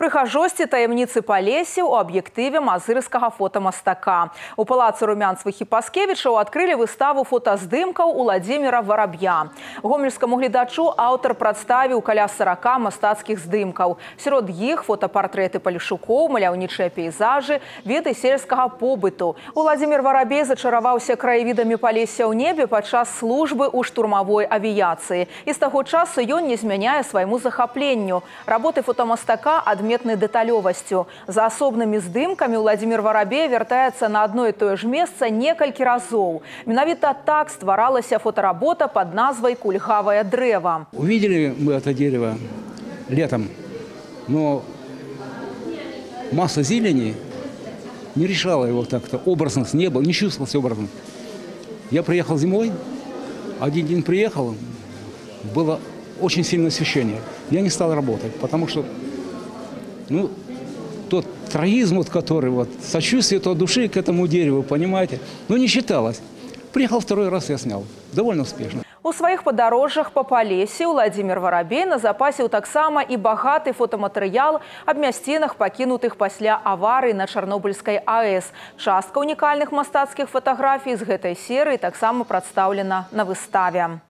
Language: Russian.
Прыгажосці таямніцы палесе ў аб'ектыве мазырскага фотамастака. У палацы румянцвых і паскевічаў адкрылі выставу фотаздымкаў Уладзіміра Вараб'я. Гомельскаму гледачу аўтар прадставіў каля 40 мастацкіх здымкаў. Сярод іх фотапартрэты палішукоў, маляўнічыя пейзажы, віды сельскага побыту. Уладзімир Варабей зачараваўся краявідамі палеся ў небе падчас службы ў штурмавой авіяцыі. І з таго часу ён не змяняе свайму захапленню. Работы фотамастака адметны адметнай дэталёвасцю. За асобнымі здымкамі Владзімир Варабей вяртаецца на одно і тое ж месца некалькі разоў. Менавіта так стваралася фоторабота под назвай кульгавае дрэва. Увидели мы это дерево летом, но масса зелени не решала его так-то. Образность не было, не чувствовался образом. Я приехал зимой, один день приехал, было очень сильное освещение. Я не стал работать, потому что ну, тот троизм, вот, который, вот, сочувствие от души к этому дереву, понимаете, ну, не считалось. Приехал второй раз, я снял. Довольно успешно. У сваіх падарожжах па палесе Владзімир Варабей назапасіў таксама і багаты фотаматэрыял аб мясцінах, пакінутых пасля аварыі на Чарнобыльскай АЭС. Частка унікальных мастацкіх фатаграфій з гэтай серыі таксама прадстаўлена на выставе.